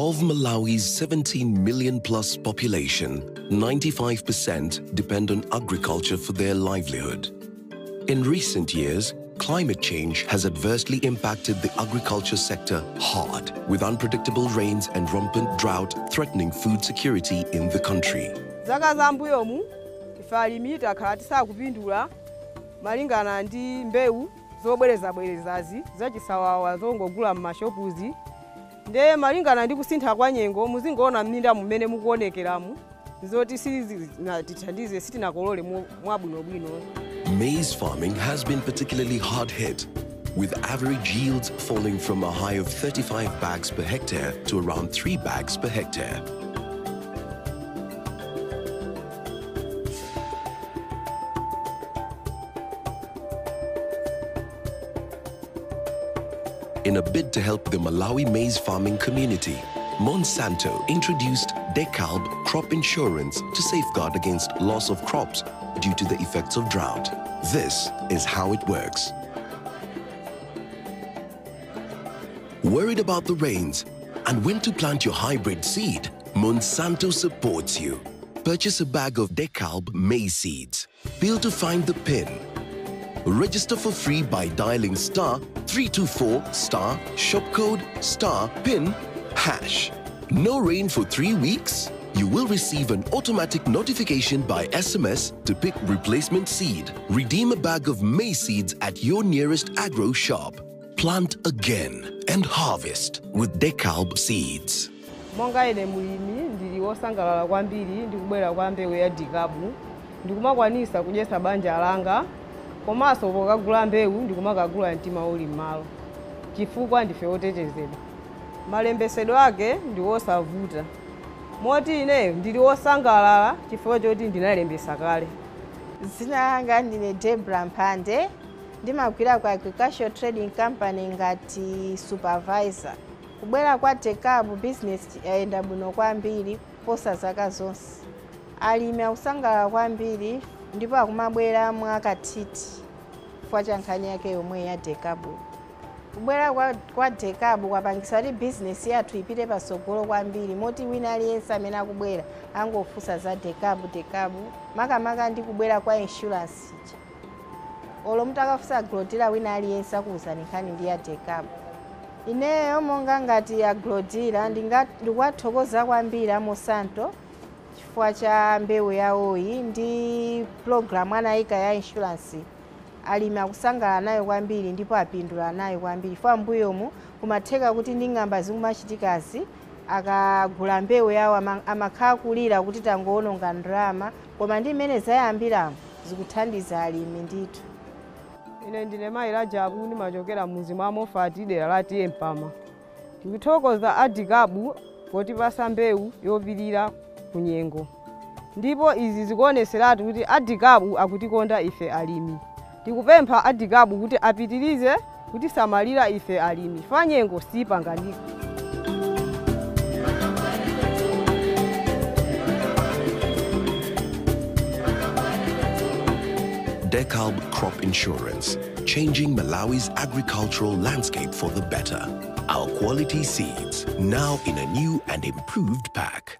Of Malawi's 17 million plus population, 95% depend on agriculture for their livelihood. In recent years, climate change has adversely impacted the agriculture sector hard, with unpredictable rains and rampant drought threatening food security in the country. zaka za mbuyomu ife alimi takhala tisakupindula malingana ndi mbewu zobwerezabwerezazi zachisawawa zongogula ndi kusintha kwa nyengo muzingoona mukuonekeramu zoti sitinakolole Maize farming has been particularly hard hit, with average yields falling from a high of 35 bags per hectare to around 3 bags per hectare. In a bid to help the Malawi maize farming community, Monsanto introduced DEKALB crop insurance to safeguard against loss of crops due to the effects of drought. This is how it works. Worried about the rains and when to plant your hybrid seed? Monsanto supports you. Purchase a bag of DEKALB maize seeds. Bill to find the pin Register for free by dialing star 324 star shop code star pin hash. No rain for three weeks? You will receive an automatic notification by SMS to pick replacement seed. Redeem a bag of maize seeds at your nearest agro shop. Plant again and harvest with Dekalb seeds. ndikubwera kwa mbewu ya dikabu ndikumakwanisa kudyetsa banja langa komanso pokagula mbewu ndikumakagula mtima uli m'malo chifukwa ndife otetezedwa malembesedwe ake ndi wosavuta. Moti ineyo ndili wosangalala chifukwa choti ndinalembesa kale. Dzina langa ndine debra mphande ndimagwira ku agricultural trading company ngati supervisor. Kubwera kwa tekabu business yayenda bwino kwambiri kuposa zaka zonse. Alimi akusangalala kwambiri ndipo akumabwera mwakathithi chifukwa cha nkhani yake yomwe ya dekabu. Kubwera kwa, dekabu kwapangisa kuti bizinesi yathu ipite patsogolo kwambiri moti wina aliyense amene akubwera angofunsa za dekabu dekabu makamaka ndi kubwera kwa insurance ija olo mutakafunsa agrodila wina aliyense akuwuzani nkhani ndi ya dekabu. Ineyo monga ngati agrodila ndikuwathokoza kwambiri a monsanto chifukwa cha mbewu yawoyi ndi pulogalamu anayika ya insurance. Alimi akusangalala nayo kwambiri ndipo apindula nayo kwambiri. Chifukwa mbuyomu kumatheka kuti ndi ng'amba zikumachitikazi akagula mbewu yawo ama- amakhala kulira kuti tangoononga ndalama koma ndi mmene zayambiramo zikuthandiza alimi ndithu. Ine ndine mayi lajabu ndimachokera muzi mwa mofati dera la tiye mpama ndikuthokoza adikabu potipasa mbewu yopirira kunyengo ndipo izi zikuoneseratu kuti adikabu akutikonda ife alimi tikupempha adikabu kuti apitirize kutisamalira ife alimi fa nyengo siyipanganika Decalb Crop Insurance, changing Malawi's agricultural landscape for the better. Our quality seeds, now in a new and improved pack.